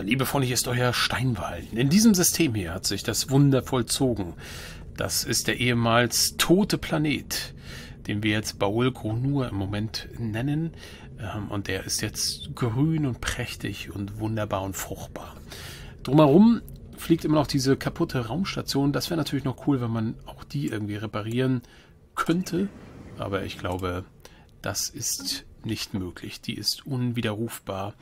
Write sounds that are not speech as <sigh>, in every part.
Liebe Freunde, hier ist euer Steinwall. In diesem System hier hat sich das Wunder vollzogen. Das ist der ehemals tote Planet, den wir jetzt Baul Gronur im Moment nennen. Ähm, und der ist jetzt grün und prächtig und wunderbar und fruchtbar. Drumherum fliegt immer noch diese kaputte Raumstation. Das wäre natürlich noch cool, wenn man auch die irgendwie reparieren könnte. Aber ich glaube, das ist nicht möglich. Die ist unwiderrufbar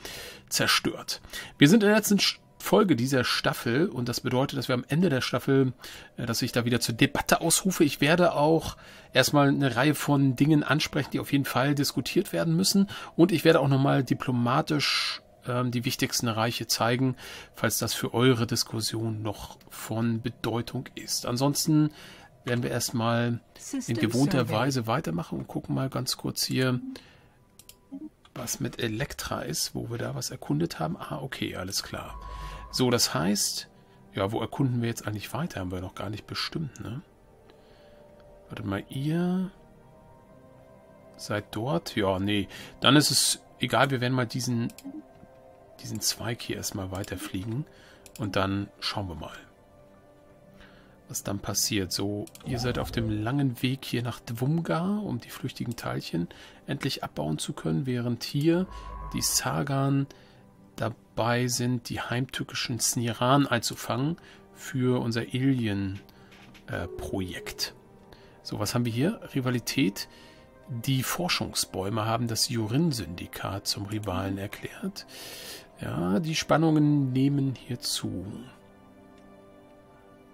zerstört. Wir sind in der letzten Folge dieser Staffel und das bedeutet, dass wir am Ende der Staffel, äh, dass ich da wieder zur Debatte ausrufe. Ich werde auch erstmal eine Reihe von Dingen ansprechen, die auf jeden Fall diskutiert werden müssen und ich werde auch nochmal diplomatisch ähm, die wichtigsten Reiche zeigen, falls das für eure Diskussion noch von Bedeutung ist. Ansonsten werden wir erstmal in gewohnter Weise weitermachen und gucken mal ganz kurz hier, was mit Elektra ist, wo wir da was erkundet haben. Ah, okay, alles klar. So, das heißt, ja, wo erkunden wir jetzt eigentlich weiter? Haben wir noch gar nicht bestimmt, ne? Warte mal, ihr seid dort? Ja, nee. Dann ist es egal, wir werden mal diesen, diesen Zweig hier erstmal weiterfliegen und dann schauen wir mal was dann passiert. So, ihr seid auf dem langen Weg hier nach Dwumgar, um die flüchtigen Teilchen endlich abbauen zu können, während hier die Sagan dabei sind, die heimtückischen Sniran einzufangen für unser Alien-Projekt. Äh, so, was haben wir hier? Rivalität. Die Forschungsbäume haben das Jurin-Syndikat zum Rivalen erklärt. Ja, die Spannungen nehmen hier zu.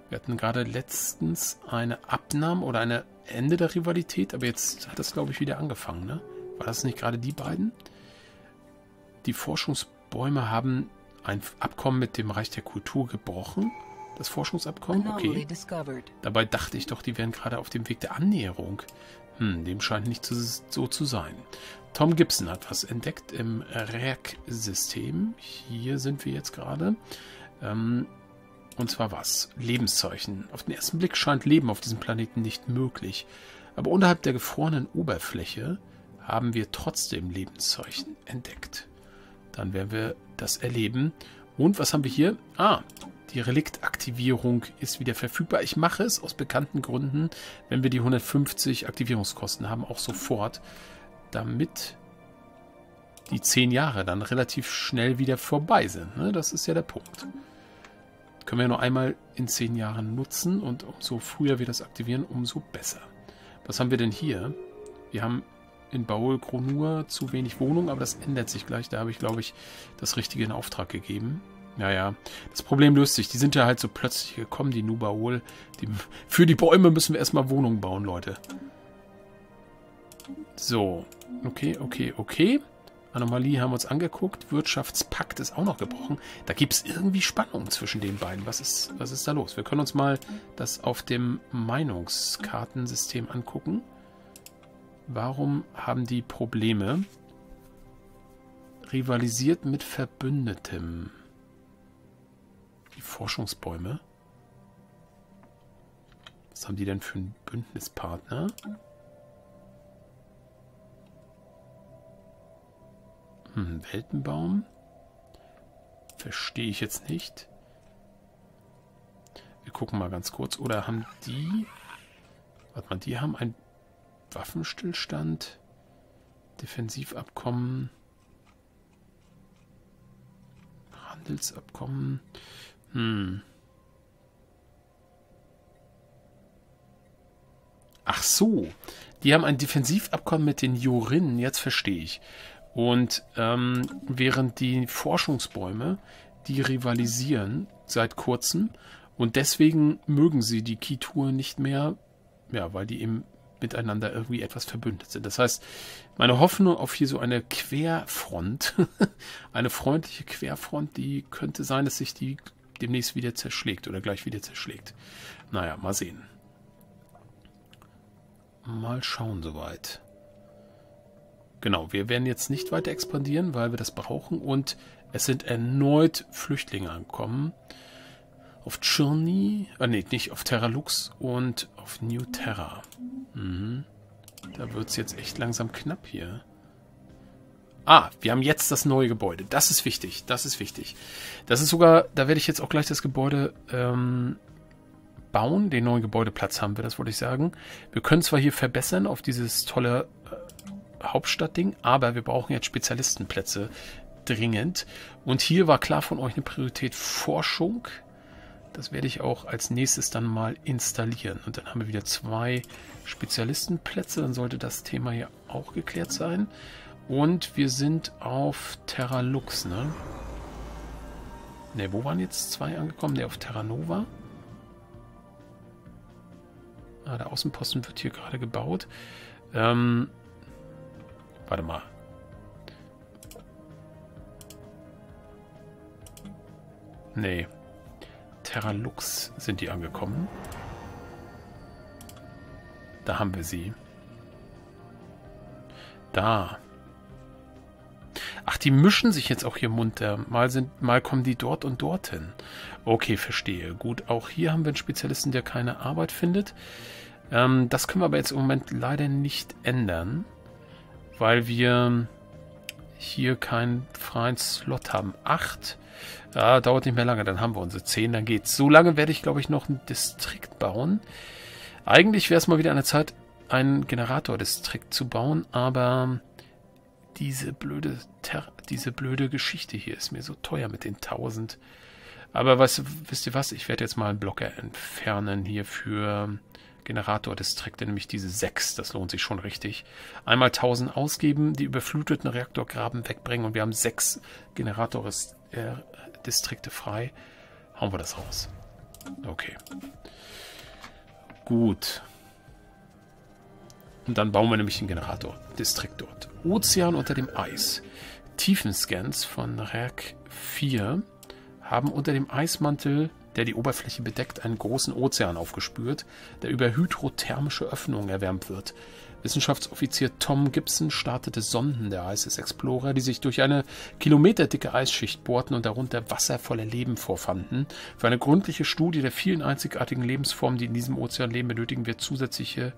Wir hatten gerade letztens eine Abnahme oder eine Ende der Rivalität, aber jetzt hat das, glaube ich, wieder angefangen, ne? War das nicht gerade die beiden? Die Forschungsbäume haben ein Abkommen mit dem Reich der Kultur gebrochen. Das Forschungsabkommen? Okay. Dabei dachte ich doch, die wären gerade auf dem Weg der Annäherung. Hm, dem scheint nicht so zu sein. Tom Gibson hat was entdeckt im REC-System. Hier sind wir jetzt gerade. Ähm, und zwar was? Lebenszeichen. Auf den ersten Blick scheint Leben auf diesem Planeten nicht möglich. Aber unterhalb der gefrorenen Oberfläche haben wir trotzdem Lebenszeichen entdeckt. Dann werden wir das erleben. Und was haben wir hier? Ah, die Reliktaktivierung ist wieder verfügbar. Ich mache es aus bekannten Gründen, wenn wir die 150 Aktivierungskosten haben, auch sofort, damit die 10 Jahre dann relativ schnell wieder vorbei sind. Ne? Das ist ja der Punkt. Können wir nur einmal in zehn Jahren nutzen und umso früher wir das aktivieren, umso besser. Was haben wir denn hier? Wir haben in Baul Kronur zu wenig Wohnungen, aber das ändert sich gleich. Da habe ich, glaube ich, das Richtige in Auftrag gegeben. Naja, das Problem löst sich. Die sind ja halt so plötzlich gekommen, die Nubaul. Die, <laughs> für die Bäume müssen wir erstmal Wohnungen bauen, Leute. So, okay, okay, okay. Anomalie haben wir uns angeguckt. Wirtschaftspakt ist auch noch gebrochen. Da gibt es irgendwie Spannung zwischen den beiden. Was ist, was ist da los? Wir können uns mal das auf dem Meinungskartensystem angucken. Warum haben die Probleme? Rivalisiert mit Verbündetem. Die Forschungsbäume. Was haben die denn für einen Bündnispartner? Hm, Weltenbaum? Verstehe ich jetzt nicht. Wir gucken mal ganz kurz. Oder haben die... Warte mal, die haben ein Waffenstillstand, Defensivabkommen, Handelsabkommen. Hm. Ach so, die haben ein Defensivabkommen mit den Jurinnen, jetzt verstehe ich. Und ähm, während die Forschungsbäume, die rivalisieren seit kurzem und deswegen mögen sie die Kitur nicht mehr, ja, weil die eben miteinander irgendwie etwas verbündet sind. Das heißt, meine Hoffnung auf hier so eine Querfront, <laughs> eine freundliche Querfront, die könnte sein, dass sich die demnächst wieder zerschlägt oder gleich wieder zerschlägt. Naja, mal sehen. Mal schauen soweit. Genau, wir werden jetzt nicht weiter expandieren, weil wir das brauchen und es sind erneut Flüchtlinge angekommen. Auf Journey, äh, nee, nicht auf Terra Lux und auf New Terra. Mhm. Da wird es jetzt echt langsam knapp hier. Ah, wir haben jetzt das neue Gebäude. Das ist wichtig. Das ist wichtig. Das ist sogar, da werde ich jetzt auch gleich das Gebäude ähm, bauen. Den neuen Gebäudeplatz haben wir, das wollte ich sagen. Wir können zwar hier verbessern auf dieses tolle äh, Hauptstadtding, aber wir brauchen jetzt Spezialistenplätze dringend. Und hier war klar von euch eine Priorität Forschung. Das werde ich auch als nächstes dann mal installieren. Und dann haben wir wieder zwei Spezialistenplätze. Dann sollte das Thema hier auch geklärt sein. Und wir sind auf Terra Lux, ne? Ne, wo waren jetzt zwei angekommen? Ne, auf Terra Nova. Ah, der Außenposten wird hier gerade gebaut. Ähm, warte mal. Nee. Terra Lux sind die angekommen. Da haben wir sie. Da. Ach, die mischen sich jetzt auch hier munter. Mal, sind, mal kommen die dort und dorthin. Okay, verstehe. Gut, auch hier haben wir einen Spezialisten, der keine Arbeit findet. Ähm, das können wir aber jetzt im Moment leider nicht ändern, weil wir hier keinen freien Slot haben. Acht. Ja, dauert nicht mehr lange, dann haben wir unsere zehn, dann geht's. So lange werde ich, glaube ich, noch ein Distrikt bauen. Eigentlich wäre es mal wieder an der Zeit, einen Generatordistrikt zu bauen, aber diese blöde, Ter diese blöde Geschichte hier ist mir so teuer mit den 1000. Aber weißt, wisst ihr was? Ich werde jetzt mal einen Blocker entfernen hier für Generatordistrikte, nämlich diese 6. Das lohnt sich schon richtig. Einmal 1000 ausgeben, die überfluteten Reaktorgraben wegbringen und wir haben 6 Generatordistrikte frei. Hauen wir das raus. Okay. Gut. Und dann bauen wir nämlich den Generator-Distrikt dort. Ozean unter dem Eis. Tiefenscans von RERC 4 haben unter dem Eismantel, der die Oberfläche bedeckt, einen großen Ozean aufgespürt, der über hydrothermische Öffnungen erwärmt wird. Wissenschaftsoffizier Tom Gibson startete Sonden der ISS Explorer, die sich durch eine kilometerdicke Eisschicht bohrten und darunter wasservolle Leben vorfanden. Für eine gründliche Studie der vielen einzigartigen Lebensformen, die in diesem Ozean leben, benötigen wir zusätzliche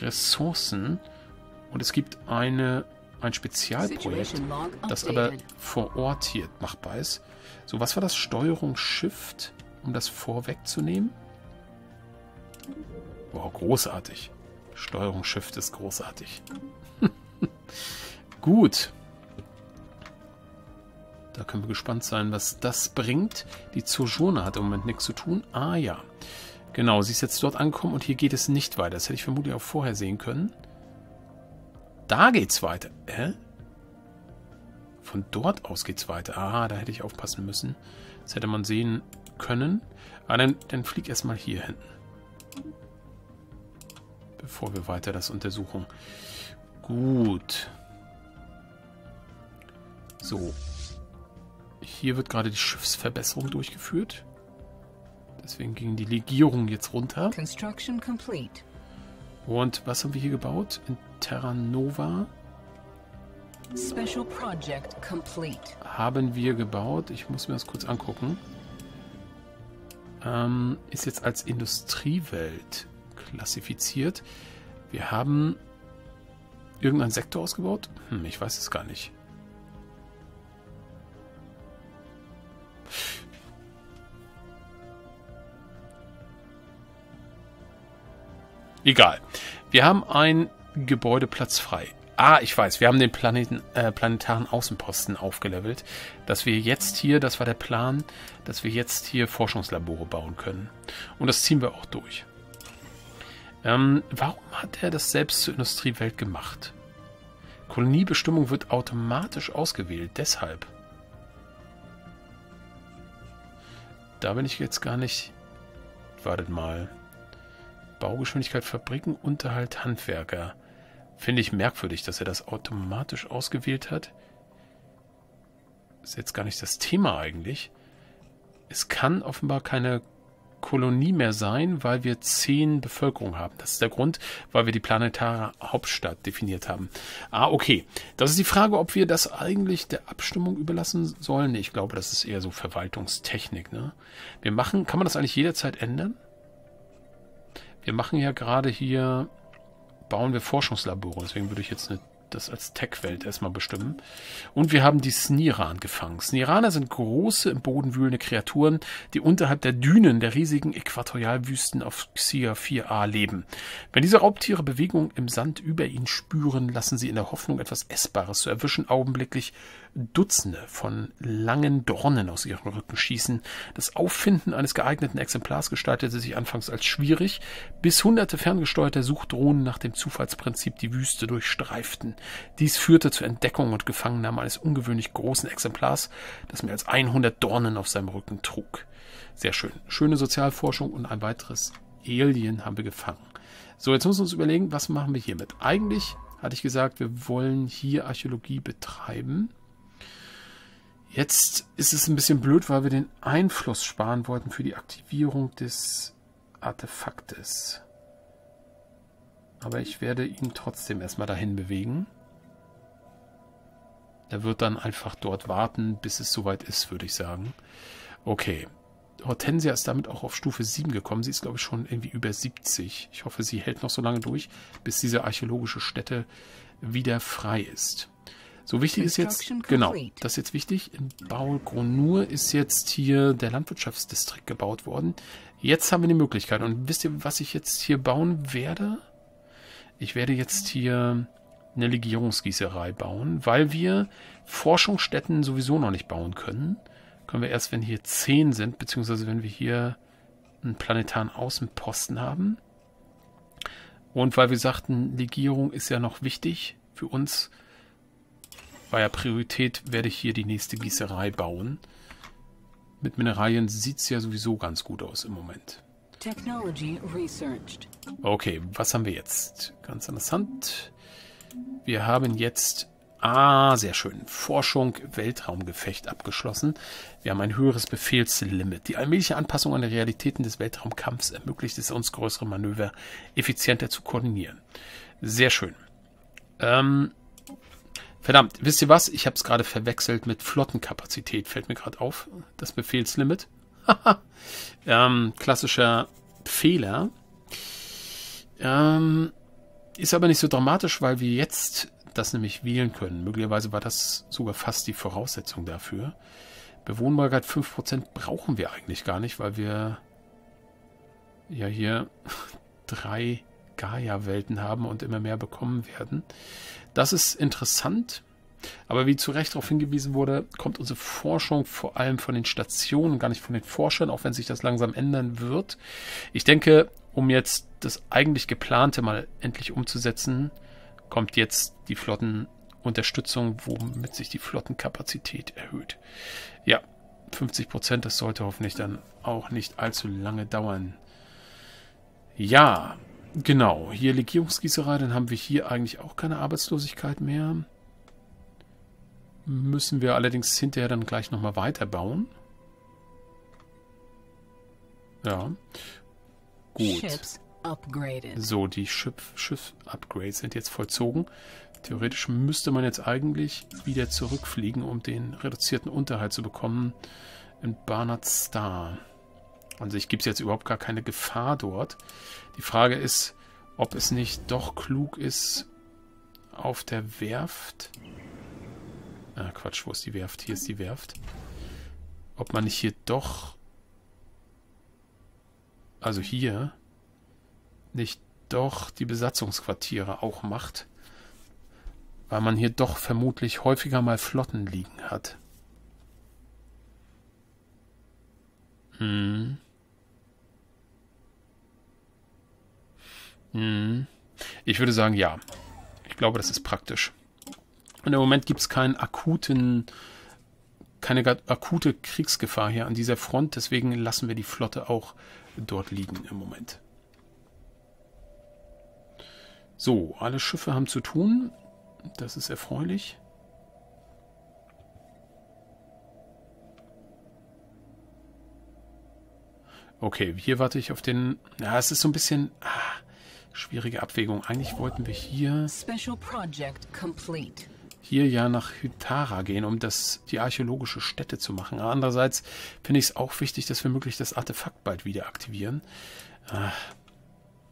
Ressourcen. Und es gibt eine, ein Spezialprojekt, das aber vor Ort hier machbar ist. So, was war das? Steuerung Shift, um das vorwegzunehmen? Wow, großartig. Steuerung Shift ist großartig. <laughs> Gut. Da können wir gespannt sein, was das bringt. Die Zojone hat im Moment nichts zu tun. Ah ja. Genau, sie ist jetzt dort angekommen und hier geht es nicht weiter. Das hätte ich vermutlich auch vorher sehen können. Da geht's weiter. Hä? Von dort aus geht's weiter. Ah, da hätte ich aufpassen müssen. Das hätte man sehen können. Ah, dann, dann flieg erstmal hier hinten. Bevor wir weiter das untersuchen. Gut. So. Hier wird gerade die Schiffsverbesserung durchgeführt. Deswegen ging die Legierung jetzt runter. Construction complete. Und was haben wir hier gebaut? In Terra Nova. Special Project complete. Haben wir gebaut. Ich muss mir das kurz angucken. Ähm, ist jetzt als Industriewelt klassifiziert. Wir haben irgendeinen Sektor ausgebaut? Hm, ich weiß es gar nicht. Egal. Wir haben einen Gebäudeplatz frei. Ah, ich weiß, wir haben den Planeten, äh, planetaren Außenposten aufgelevelt, dass wir jetzt hier, das war der Plan, dass wir jetzt hier Forschungslabore bauen können. Und das ziehen wir auch durch. Ähm, warum hat er das selbst zur Industriewelt gemacht? Koloniebestimmung wird automatisch ausgewählt, deshalb. Da bin ich jetzt gar nicht... Wartet mal. Baugeschwindigkeit Fabriken, Unterhalt Handwerker. Finde ich merkwürdig, dass er das automatisch ausgewählt hat. Ist jetzt gar nicht das Thema eigentlich. Es kann offenbar keine Kolonie mehr sein, weil wir zehn Bevölkerung haben. Das ist der Grund, weil wir die planetare Hauptstadt definiert haben. Ah, okay. Das ist die Frage, ob wir das eigentlich der Abstimmung überlassen sollen. Ich glaube, das ist eher so Verwaltungstechnik. Ne? Wir machen, kann man das eigentlich jederzeit ändern? Wir machen ja gerade hier, bauen wir Forschungslabore. Deswegen würde ich jetzt eine das als Tech-Welt erstmal bestimmen. Und wir haben die Sniran gefangen. Sniraner sind große, im Boden wühlende Kreaturen, die unterhalb der Dünen der riesigen Äquatorialwüsten auf Xia 4a leben. Wenn diese Raubtiere Bewegung im Sand über ihn spüren, lassen sie in der Hoffnung, etwas Essbares zu erwischen, augenblicklich Dutzende von langen Dornen aus ihrem Rücken schießen. Das Auffinden eines geeigneten Exemplars gestaltete sich anfangs als schwierig, bis hunderte ferngesteuerte Suchdrohnen nach dem Zufallsprinzip die Wüste durchstreiften. Dies führte zur Entdeckung und Gefangennahme eines ungewöhnlich großen Exemplars, das mehr als 100 Dornen auf seinem Rücken trug. Sehr schön. Schöne Sozialforschung und ein weiteres Alien haben wir gefangen. So, jetzt müssen wir uns überlegen, was machen wir hiermit? Eigentlich hatte ich gesagt, wir wollen hier Archäologie betreiben. Jetzt ist es ein bisschen blöd, weil wir den Einfluss sparen wollten für die Aktivierung des Artefaktes. Aber ich werde ihn trotzdem erstmal dahin bewegen. Er wird dann einfach dort warten, bis es soweit ist, würde ich sagen. Okay. Hortensia ist damit auch auf Stufe 7 gekommen. Sie ist, glaube ich, schon irgendwie über 70. Ich hoffe, sie hält noch so lange durch, bis diese archäologische Stätte wieder frei ist. So wichtig ist jetzt, genau, das ist jetzt wichtig, in Baul Gronur ist jetzt hier der Landwirtschaftsdistrikt gebaut worden. Jetzt haben wir die Möglichkeit. Und wisst ihr, was ich jetzt hier bauen werde? Ich werde jetzt hier eine Legierungsgießerei bauen, weil wir Forschungsstätten sowieso noch nicht bauen können. Können wir erst, wenn hier 10 sind, beziehungsweise wenn wir hier einen planetaren Außenposten haben. Und weil wir sagten, Legierung ist ja noch wichtig für uns, ja Priorität, werde ich hier die nächste Gießerei bauen. Mit Mineralien sieht es ja sowieso ganz gut aus im Moment. Okay, was haben wir jetzt? Ganz interessant. Wir haben jetzt, ah, sehr schön, Forschung, Weltraumgefecht abgeschlossen. Wir haben ein höheres Befehlslimit. Die allmähliche Anpassung an die Realitäten des Weltraumkampfs ermöglicht es uns, größere Manöver effizienter zu koordinieren. Sehr schön. Ähm, Verdammt, wisst ihr was? Ich habe es gerade verwechselt mit Flottenkapazität, fällt mir gerade auf. Das Befehlslimit. <laughs> ähm, klassischer Fehler. Ähm, ist aber nicht so dramatisch, weil wir jetzt das nämlich wählen können. Möglicherweise war das sogar fast die Voraussetzung dafür. Bewohnbarkeit 5% brauchen wir eigentlich gar nicht, weil wir ja hier <laughs> drei Gaia-Welten haben und immer mehr bekommen werden. Das ist interessant. Aber wie zu Recht darauf hingewiesen wurde, kommt unsere Forschung vor allem von den Stationen, gar nicht von den Forschern, auch wenn sich das langsam ändern wird. Ich denke, um jetzt das eigentlich geplante mal endlich umzusetzen, kommt jetzt die Flottenunterstützung, womit sich die Flottenkapazität erhöht. Ja, 50 Prozent, das sollte hoffentlich dann auch nicht allzu lange dauern. Ja, Genau, hier Legierungsgießerei, dann haben wir hier eigentlich auch keine Arbeitslosigkeit mehr. Müssen wir allerdings hinterher dann gleich nochmal weiterbauen. Ja. Gut. So, die Schiff-Upgrades sind jetzt vollzogen. Theoretisch müsste man jetzt eigentlich wieder zurückfliegen, um den reduzierten Unterhalt zu bekommen in Barnard Star. An sich gibt es jetzt überhaupt gar keine Gefahr dort. Die Frage ist, ob es nicht doch klug ist, auf der Werft... Ah, Quatsch, wo ist die Werft? Hier ist die Werft. Ob man nicht hier doch... Also hier... nicht doch die Besatzungsquartiere auch macht. Weil man hier doch vermutlich häufiger mal Flotten liegen hat. Hm. Ich würde sagen, ja. Ich glaube, das ist praktisch. Und im Moment gibt es keinen akuten, keine akute Kriegsgefahr hier an dieser Front. Deswegen lassen wir die Flotte auch dort liegen im Moment. So, alle Schiffe haben zu tun. Das ist erfreulich. Okay, hier warte ich auf den... Ja, es ist so ein bisschen... Ah, Schwierige Abwägung. Eigentlich wollten wir hier hier ja nach Hytara gehen, um das, die archäologische Stätte zu machen. Aber andererseits finde ich es auch wichtig, dass wir möglichst das Artefakt bald wieder aktivieren. Ah,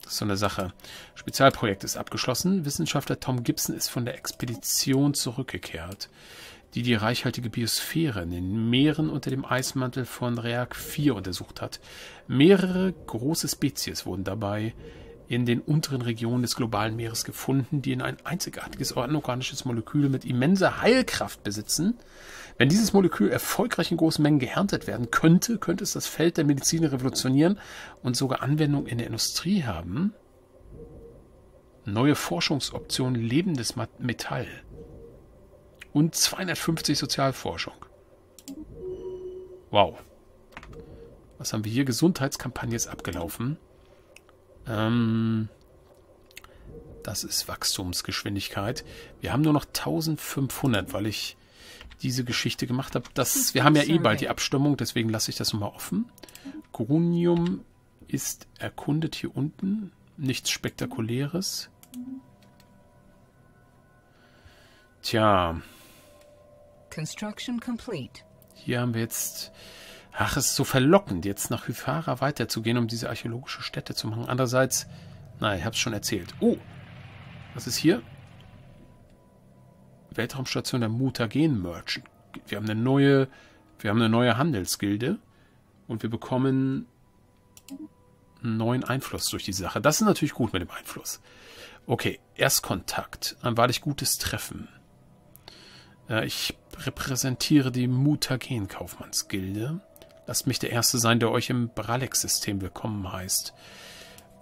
Das ist so eine Sache. Spezialprojekt ist abgeschlossen. Wissenschaftler Tom Gibson ist von der Expedition zurückgekehrt, die die reichhaltige Biosphäre in den Meeren unter dem Eismantel von Reak 4 untersucht hat. Mehrere große Spezies wurden dabei in den unteren Regionen des globalen Meeres gefunden, die in ein einzigartiges anorganisches Molekül mit immenser Heilkraft besitzen. Wenn dieses Molekül erfolgreich in großen Mengen geerntet werden könnte, könnte es das Feld der Medizin revolutionieren und sogar Anwendung in der Industrie haben. Neue Forschungsoptionen lebendes Metall und 250 Sozialforschung. Wow. Was haben wir hier? Gesundheitskampagne ist abgelaufen. Ähm, das ist Wachstumsgeschwindigkeit. Wir haben nur noch 1500, weil ich diese Geschichte gemacht habe. Das, wir haben ja eh bald die Abstimmung, deswegen lasse ich das nochmal offen. Grunium ist erkundet hier unten. Nichts Spektakuläres. Tja. Construction complete. Hier haben wir jetzt Ach, es ist so verlockend, jetzt nach Hyfara weiterzugehen, um diese archäologische Stätte zu machen. Andererseits, na, ich habe es schon erzählt. Oh, was ist hier? Weltraumstation der Mutagen Merchant. Wir haben eine neue, wir haben eine neue Handelsgilde und wir bekommen einen neuen Einfluss durch die Sache. Das ist natürlich gut mit dem Einfluss. Okay, Erstkontakt, ein wahrlich gutes Treffen. Äh, ich repräsentiere die Mutagen Kaufmannsgilde. Lasst mich der Erste sein, der euch im Bralex-System willkommen heißt.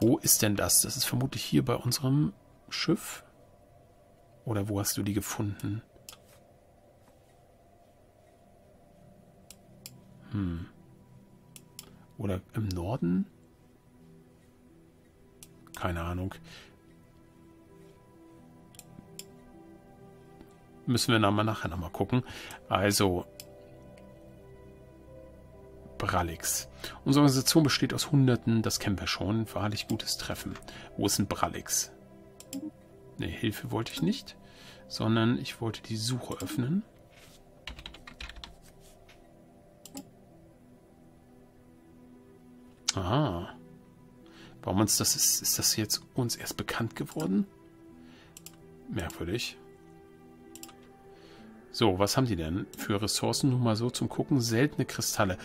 Wo ist denn das? Das ist vermutlich hier bei unserem Schiff. Oder wo hast du die gefunden? Hm. Oder im Norden? Keine Ahnung. Müssen wir nachher nochmal gucken. Also, Brallix. Unsere Organisation besteht aus Hunderten, das kennen wir schon. Wahrlich gutes Treffen. Wo ist ein Brallix? Ne, Hilfe wollte ich nicht, sondern ich wollte die Suche öffnen. Aha. Warum uns das ist, ist das jetzt uns erst bekannt geworden? Merkwürdig. So, was haben die denn für Ressourcen? Nur mal so zum Gucken. Seltene Kristalle.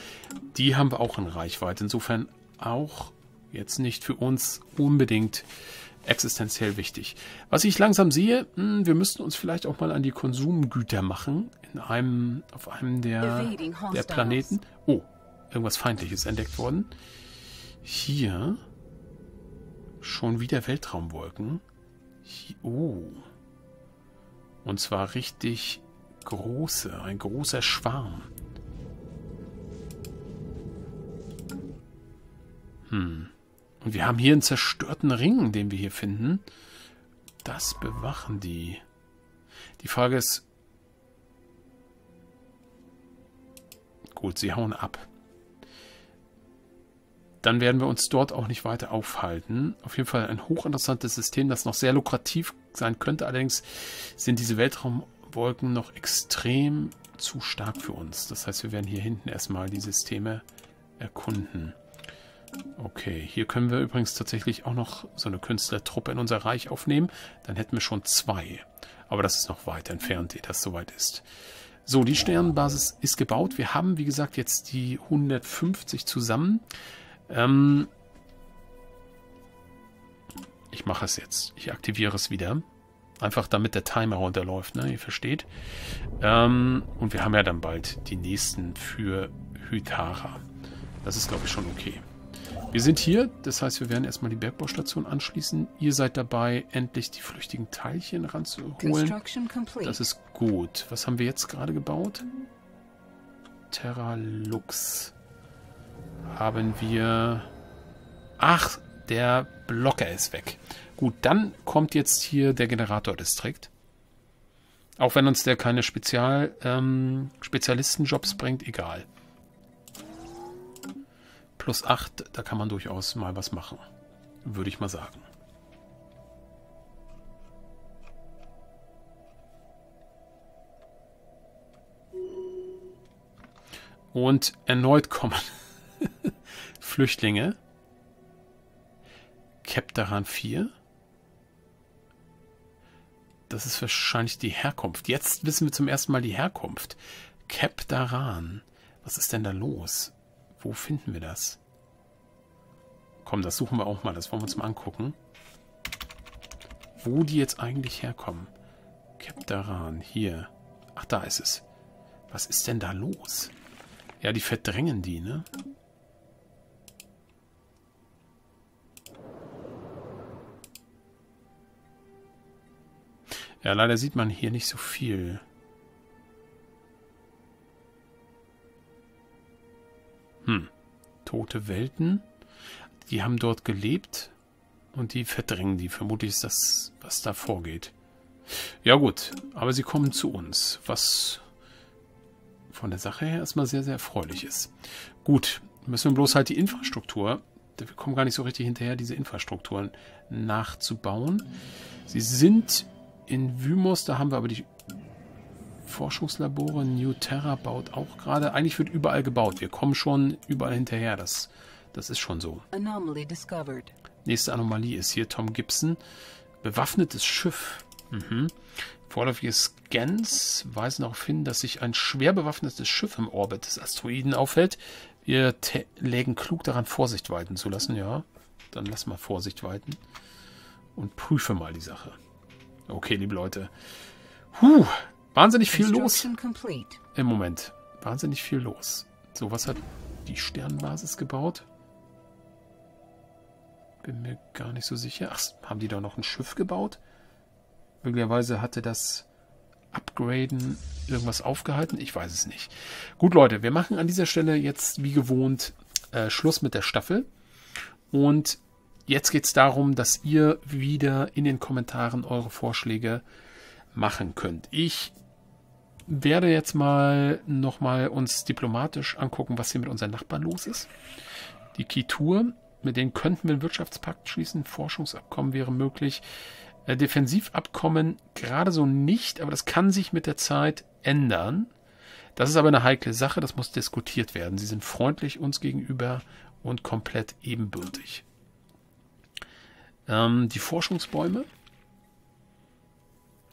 Die haben wir auch in Reichweite. Insofern auch jetzt nicht für uns unbedingt existenziell wichtig. Was ich langsam sehe, hm, wir müssten uns vielleicht auch mal an die Konsumgüter machen. In einem, auf einem der, der Planeten. Oh, irgendwas Feindliches entdeckt worden. Hier schon wieder Weltraumwolken. Hier, oh. Und zwar richtig große, ein großer Schwarm. Hm. Und wir haben hier einen zerstörten Ring, den wir hier finden. Das bewachen die. Die Frage ist... Gut, sie hauen ab. Dann werden wir uns dort auch nicht weiter aufhalten. Auf jeden Fall ein hochinteressantes System, das noch sehr lukrativ sein könnte. Allerdings sind diese Weltraum Wolken noch extrem zu stark für uns. Das heißt, wir werden hier hinten erstmal die Systeme erkunden. Okay, hier können wir übrigens tatsächlich auch noch so eine Künstlertruppe in unser Reich aufnehmen. Dann hätten wir schon zwei. Aber das ist noch weit entfernt, ehe das soweit ist. So, die Sternenbasis ist gebaut. Wir haben, wie gesagt, jetzt die 150 zusammen. Ähm ich mache es jetzt. Ich aktiviere es wieder. Einfach damit der Timer runterläuft, ne? Ihr versteht. Ähm, und wir haben ja dann bald die nächsten für Hytara. Das ist, glaube ich, schon okay. Wir sind hier, das heißt, wir werden erstmal die Bergbaustation anschließen. Ihr seid dabei, endlich die flüchtigen Teilchen ranzuholen. Das ist gut. Was haben wir jetzt gerade gebaut? Terra Lux. Haben wir... Ach, der Blocker ist weg. Gut, dann kommt jetzt hier der Generator-Distrikt. Auch wenn uns der keine Spezial, ähm, Spezialistenjobs bringt, egal. Plus 8, da kann man durchaus mal was machen. Würde ich mal sagen. Und erneut kommen <laughs> Flüchtlinge. Keptaran 4. Das ist wahrscheinlich die Herkunft. Jetzt wissen wir zum ersten Mal die Herkunft. Keptaran. Was ist denn da los? Wo finden wir das? Komm, das suchen wir auch mal. Das wollen wir uns mal angucken. Wo die jetzt eigentlich herkommen. Keptaran, hier. Ach, da ist es. Was ist denn da los? Ja, die verdrängen die, ne? Ja, leider sieht man hier nicht so viel. Hm. Tote Welten. Die haben dort gelebt und die verdrängen die. Vermutlich ist das, was da vorgeht. Ja gut, aber sie kommen zu uns, was von der Sache her erstmal sehr, sehr erfreulich ist. Gut, müssen wir bloß halt die Infrastruktur, wir kommen gar nicht so richtig hinterher, diese Infrastrukturen nachzubauen. Sie sind in Vymos, da haben wir aber die Forschungslabore. New Terra baut auch gerade. Eigentlich wird überall gebaut. Wir kommen schon überall hinterher. Das, das ist schon so. Nächste Anomalie ist hier Tom Gibson. Bewaffnetes Schiff. Mhm. Vorläufige Scans weisen darauf hin, dass sich ein schwer bewaffnetes Schiff im Orbit des Asteroiden aufhält. Wir lägen klug daran, Vorsicht walten zu lassen. Ja, dann lass mal Vorsicht walten. Und prüfe mal die Sache. Okay, liebe Leute. Puh, wahnsinnig viel los. Im Moment. Wahnsinnig viel los. So, was hat die Sternbasis gebaut? Bin mir gar nicht so sicher. Ach, haben die da noch ein Schiff gebaut? Möglicherweise hatte das Upgraden irgendwas aufgehalten. Ich weiß es nicht. Gut, Leute, wir machen an dieser Stelle jetzt wie gewohnt äh, Schluss mit der Staffel. Und Jetzt geht es darum, dass ihr wieder in den Kommentaren eure Vorschläge machen könnt. Ich werde jetzt mal nochmal uns diplomatisch angucken, was hier mit unseren Nachbarn los ist. Die Kitur, mit denen könnten wir einen Wirtschaftspakt schließen. Forschungsabkommen wäre möglich. Äh, Defensivabkommen gerade so nicht, aber das kann sich mit der Zeit ändern. Das ist aber eine heikle Sache, das muss diskutiert werden. Sie sind freundlich uns gegenüber und komplett ebenbürtig. Ähm, die Forschungsbäume.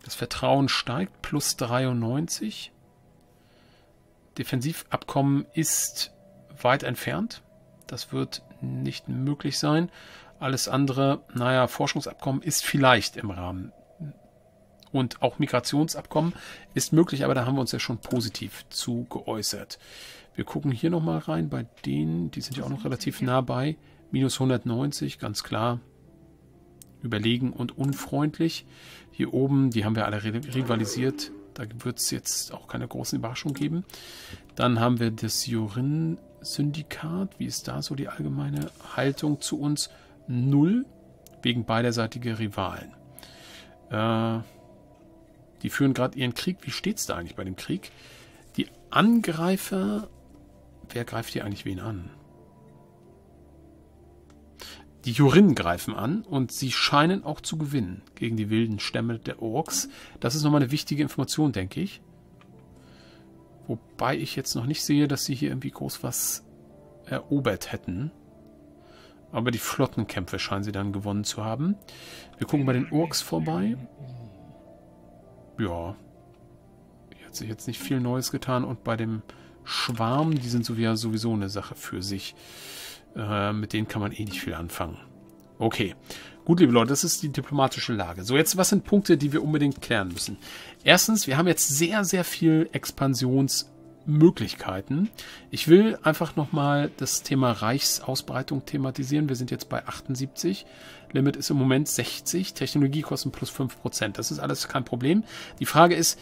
Das Vertrauen steigt, plus 93. Defensivabkommen ist weit entfernt. Das wird nicht möglich sein. Alles andere, naja, Forschungsabkommen ist vielleicht im Rahmen. Und auch Migrationsabkommen ist möglich, aber da haben wir uns ja schon positiv zu geäußert. Wir gucken hier nochmal rein bei denen, die sind ja auch noch relativ nah bei. Minus 190, ganz klar überlegen und unfreundlich. Hier oben, die haben wir alle rivalisiert. Da wird es jetzt auch keine großen Überraschungen geben. Dann haben wir das Jurin-Syndikat. Wie ist da so die allgemeine Haltung zu uns? Null, wegen beiderseitiger Rivalen. Äh, die führen gerade ihren Krieg. Wie steht es da eigentlich bei dem Krieg? Die Angreifer, wer greift hier eigentlich wen an? Die Jurinnen greifen an und sie scheinen auch zu gewinnen gegen die wilden Stämme der Orks. Das ist nochmal eine wichtige Information, denke ich. Wobei ich jetzt noch nicht sehe, dass sie hier irgendwie groß was erobert hätten. Aber die Flottenkämpfe scheinen sie dann gewonnen zu haben. Wir gucken bei den Orks vorbei. Ja. Hier hat sich jetzt nicht viel Neues getan. Und bei dem Schwarm, die sind sowieso eine Sache für sich. Äh, mit denen kann man eh nicht viel anfangen. Okay. Gut, liebe Leute, das ist die diplomatische Lage. So, jetzt, was sind Punkte, die wir unbedingt klären müssen? Erstens, wir haben jetzt sehr, sehr viel Expansionsmöglichkeiten. Ich will einfach nochmal das Thema Reichsausbreitung thematisieren. Wir sind jetzt bei 78. Limit ist im Moment 60. Technologiekosten plus 5%. Das ist alles kein Problem. Die Frage ist,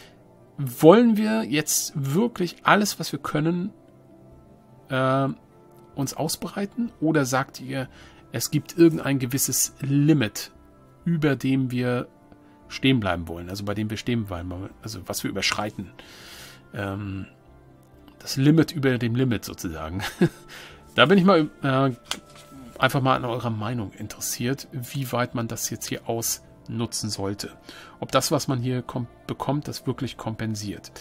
wollen wir jetzt wirklich alles, was wir können, äh, uns ausbreiten? Oder sagt ihr, es gibt irgendein gewisses Limit, über dem wir stehen bleiben wollen, also bei dem wir stehen bleiben, also was wir überschreiten? Ähm, das Limit über dem Limit sozusagen. <laughs> da bin ich mal äh, einfach mal an eurer Meinung interessiert, wie weit man das jetzt hier ausnutzen sollte. Ob das, was man hier bekommt, das wirklich kompensiert.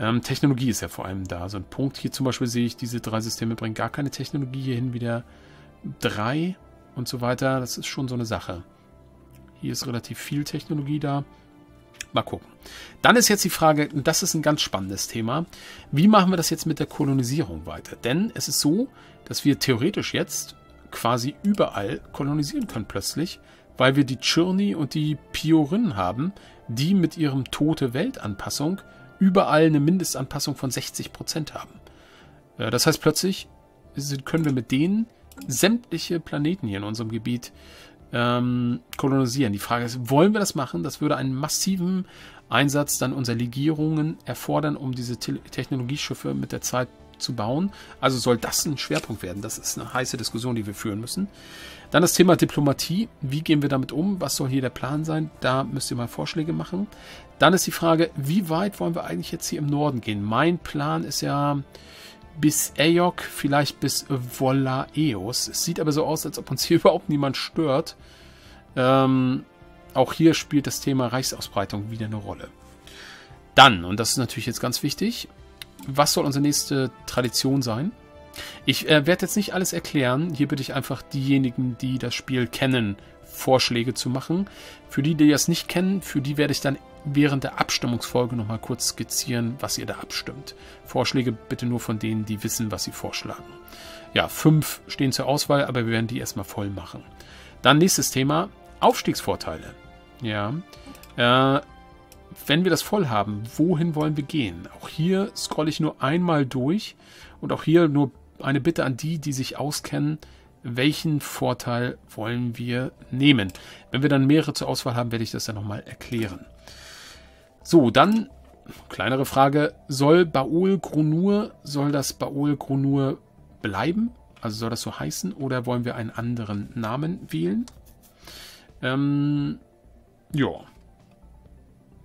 Ähm, Technologie ist ja vor allem da. So ein Punkt hier zum Beispiel sehe ich, diese drei Systeme bringen gar keine Technologie. Hierhin wieder drei. und so weiter. Das ist schon so eine Sache. Hier ist relativ viel Technologie da. Mal gucken. Dann ist jetzt die Frage, und das ist ein ganz spannendes Thema, wie machen wir das jetzt mit der Kolonisierung weiter? Denn es ist so, dass wir theoretisch jetzt quasi überall kolonisieren können plötzlich, weil wir die Chirni und die Piorin haben, die mit ihrem tote Weltanpassung überall eine Mindestanpassung von 60% haben. Äh, das heißt plötzlich können wir mit denen sämtliche Planeten hier in unserem Gebiet ähm, kolonisieren. Die Frage ist, wollen wir das machen? Das würde einen massiven Einsatz dann unserer Legierungen erfordern, um diese Te Technologieschiffe mit der Zeit zu bauen. Also soll das ein Schwerpunkt werden. Das ist eine heiße Diskussion, die wir führen müssen. Dann das Thema Diplomatie. Wie gehen wir damit um? Was soll hier der Plan sein? Da müsst ihr mal Vorschläge machen. Dann ist die Frage, wie weit wollen wir eigentlich jetzt hier im Norden gehen? Mein Plan ist ja bis Aeok, vielleicht bis Volaeos. Es sieht aber so aus, als ob uns hier <laughs> überhaupt niemand stört. Ähm, auch hier spielt das Thema Reichsausbreitung wieder eine Rolle. Dann, und das ist natürlich jetzt ganz wichtig, was soll unsere nächste Tradition sein? Ich äh, werde jetzt nicht alles erklären. Hier bitte ich einfach diejenigen, die das Spiel kennen, Vorschläge zu machen. Für die, die das nicht kennen, für die werde ich dann während der Abstimmungsfolge nochmal kurz skizzieren, was ihr da abstimmt. Vorschläge bitte nur von denen, die wissen, was sie vorschlagen. Ja, fünf stehen zur Auswahl, aber wir werden die erstmal voll machen. Dann nächstes Thema, Aufstiegsvorteile. Ja, äh, wenn wir das voll haben, wohin wollen wir gehen? Auch hier scrolle ich nur einmal durch und auch hier nur eine Bitte an die, die sich auskennen, welchen Vorteil wollen wir nehmen. Wenn wir dann mehrere zur Auswahl haben, werde ich das dann nochmal erklären. So, dann kleinere Frage, soll Baul Grunur, soll das Baul Grunur bleiben? Also soll das so heißen oder wollen wir einen anderen Namen wählen? Ähm, ja.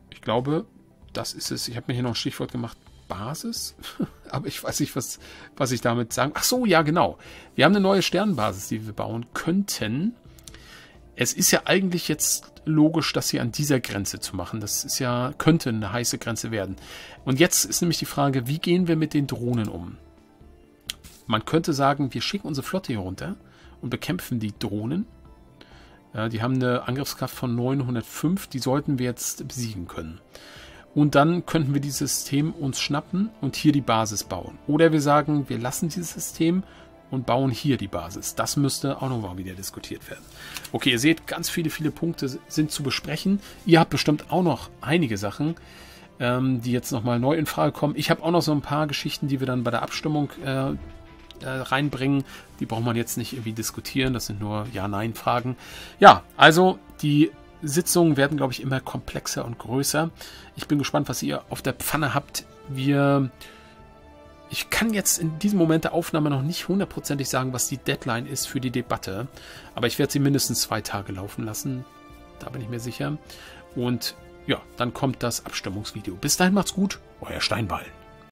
Ich glaube, das ist es. Ich habe mir hier noch ein Stichwort gemacht. Basis? <laughs> Aber ich weiß nicht, was, was ich damit sagen. Ach so, ja, genau. Wir haben eine neue Sternenbasis, die wir bauen könnten. Es ist ja eigentlich jetzt logisch, das hier an dieser Grenze zu machen. Das ist ja, könnte eine heiße Grenze werden. Und jetzt ist nämlich die Frage, wie gehen wir mit den Drohnen um? Man könnte sagen, wir schicken unsere Flotte hier runter und bekämpfen die Drohnen. Ja, die haben eine Angriffskraft von 905, die sollten wir jetzt besiegen können. Und dann könnten wir dieses System uns schnappen und hier die Basis bauen. Oder wir sagen, wir lassen dieses System und bauen hier die Basis. Das müsste auch nochmal wieder diskutiert werden. Okay, ihr seht, ganz viele, viele Punkte sind zu besprechen. Ihr habt bestimmt auch noch einige Sachen, ähm, die jetzt nochmal neu in Frage kommen. Ich habe auch noch so ein paar Geschichten, die wir dann bei der Abstimmung äh, äh, reinbringen. Die braucht man jetzt nicht irgendwie diskutieren. Das sind nur Ja-Nein-Fragen. Ja, also die Sitzungen werden, glaube ich, immer komplexer und größer. Ich bin gespannt, was ihr auf der Pfanne habt. Wir ich kann jetzt in diesem Moment der Aufnahme noch nicht hundertprozentig sagen, was die Deadline ist für die Debatte. Aber ich werde sie mindestens zwei Tage laufen lassen. Da bin ich mir sicher. Und ja, dann kommt das Abstimmungsvideo. Bis dahin macht's gut. Euer Steinballen.